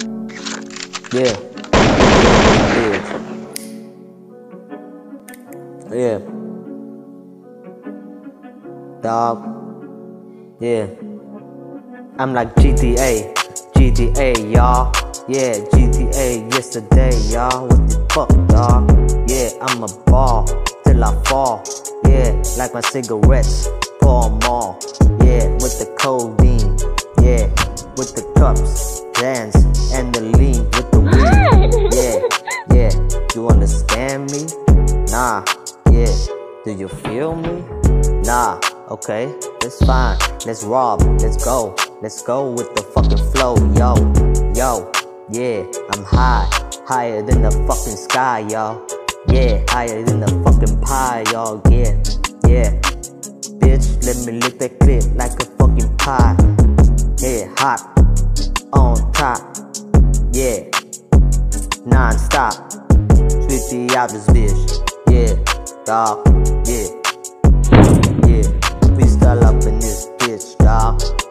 Yeah. Yeah. Yeah. Dog. Yeah. I'm like GTA. GTA, y'all. Yeah, GTA yesterday, y'all. What the fuck, y'all? Yeah, I'm a ball till I fall. Yeah, like my cigarettes, pour 'em all. Yeah, with the codeine. Yeah, with the cups, dance, and the lean with the weed. Yeah, yeah. You understand me? Nah, yeah. Do you feel me? Nah, okay, it's fine. Let's rob, let's go. Let's go with the fucking flow, yo, yo. Yeah, I'm high, higher than the fucking sky, y'all. Yeah, higher than the fucking pie, y'all. Yeah, yeah. Bitch, let me lick that clip like a fucking pie. Yeah, hot yeah. Non stop, strictly out this bitch, yeah, dog, yeah. Yeah, we still up in this bitch, dog.